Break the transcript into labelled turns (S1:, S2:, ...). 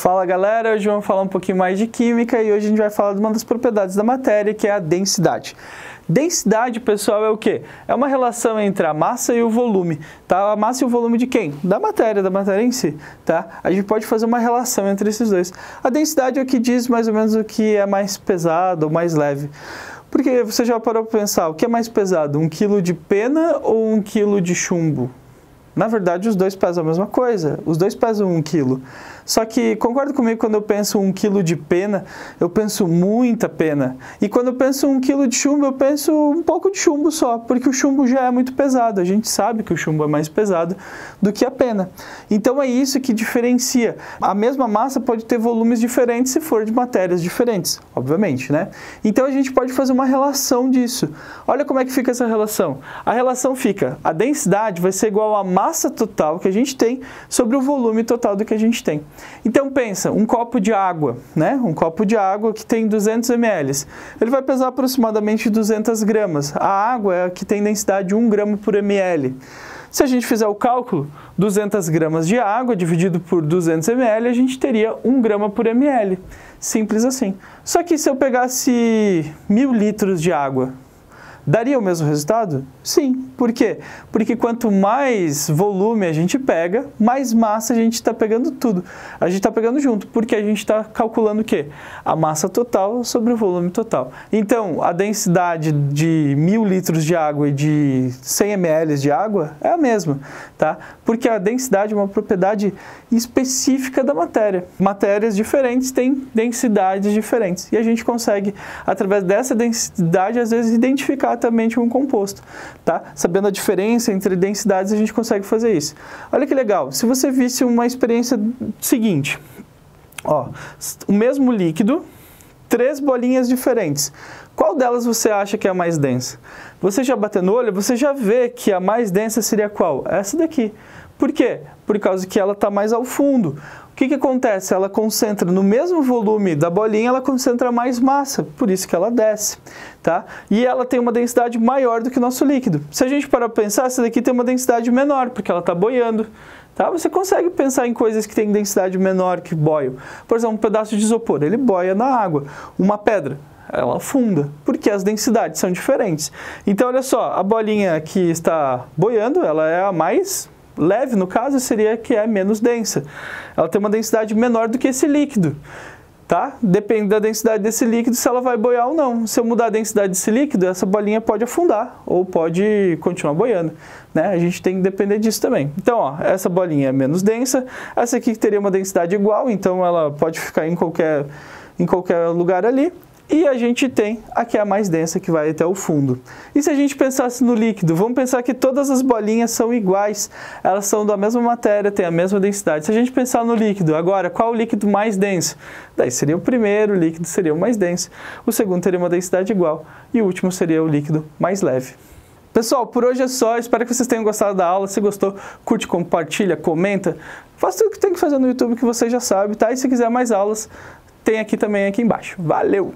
S1: Fala galera, hoje vamos falar um pouquinho mais de química e hoje a gente vai falar de uma das propriedades da matéria que é a densidade. Densidade, pessoal, é o que? É uma relação entre a massa e o volume, tá? A massa e o volume de quem? Da matéria, da matéria em si, tá? A gente pode fazer uma relação entre esses dois. A densidade é o que diz mais ou menos o que é mais pesado ou mais leve. Porque você já parou para pensar, o que é mais pesado, um quilo de pena ou um quilo de chumbo? Na verdade, os dois pesam a mesma coisa, os dois pesam um quilo. Só que concorda comigo quando eu penso um quilo de pena, eu penso muita pena. E quando eu penso um quilo de chumbo, eu penso um pouco de chumbo só, porque o chumbo já é muito pesado. A gente sabe que o chumbo é mais pesado do que a pena. Então é isso que diferencia. A mesma massa pode ter volumes diferentes se for de matérias diferentes, obviamente, né? Então a gente pode fazer uma relação disso. Olha como é que fica essa relação. A relação fica: a densidade vai ser igual à massa total que a gente tem sobre o volume total do que a gente tem. Então pensa, um copo de água, né? Um copo de água que tem 200 ml. Ele vai pesar aproximadamente 200 gramas. A água é a que tem densidade de 1 grama por ml. Se a gente fizer o cálculo, 200 gramas de água dividido por 200 ml, a gente teria 1 grama por ml. Simples assim. Só que se eu pegasse mil litros de água, Daria o mesmo resultado? Sim. Por quê? Porque quanto mais volume a gente pega, mais massa a gente está pegando tudo. A gente está pegando junto, porque a gente está calculando o quê? A massa total sobre o volume total. Então, a densidade de mil litros de água e de 100 ml de água é a mesma, tá? Porque a densidade é uma propriedade específica da matéria. Matérias diferentes têm densidades diferentes. E a gente consegue, através dessa densidade, às vezes, identificar um composto, tá? Sabendo a diferença entre densidades, a gente consegue fazer isso. Olha que legal, se você visse uma experiência seguinte, ó, o mesmo líquido, três bolinhas diferentes. Qual delas você acha que é a mais densa? Você já bateu no olho, você já vê que a mais densa seria qual? Essa daqui. Por quê? Por causa que ela está mais ao fundo que, que acontece? Ela concentra no mesmo volume da bolinha, ela concentra mais massa, por isso que ela desce, tá? E ela tem uma densidade maior do que o nosso líquido. Se a gente parar para pensar, essa daqui tem uma densidade menor, porque ela está boiando, tá? Você consegue pensar em coisas que têm densidade menor que boiam. Por exemplo, um pedaço de isopor, ele boia na água. Uma pedra, ela afunda, porque as densidades são diferentes. Então, olha só, a bolinha que está boiando, ela é a mais leve, no caso, seria que é menos densa. Ela tem uma densidade menor do que esse líquido. Tá? Depende da densidade desse líquido se ela vai boiar ou não. Se eu mudar a densidade desse líquido, essa bolinha pode afundar ou pode continuar boiando. Né? A gente tem que depender disso também. Então, ó, essa bolinha é menos densa, essa aqui teria uma densidade igual, então ela pode ficar em qualquer, em qualquer lugar ali. E a gente tem a que é a mais densa, que vai até o fundo. E se a gente pensasse no líquido? Vamos pensar que todas as bolinhas são iguais, elas são da mesma matéria, têm a mesma densidade. Se a gente pensar no líquido, agora, qual o líquido mais denso? Daí seria o primeiro, o líquido seria o mais denso, o segundo teria uma densidade igual e o último seria o líquido mais leve. Pessoal, por hoje é só. Espero que vocês tenham gostado da aula. Se gostou, curte, compartilha, comenta. Faça tudo o que tem que fazer no YouTube que você já sabe, tá? E se quiser mais aulas, tem aqui também aqui embaixo. Valeu!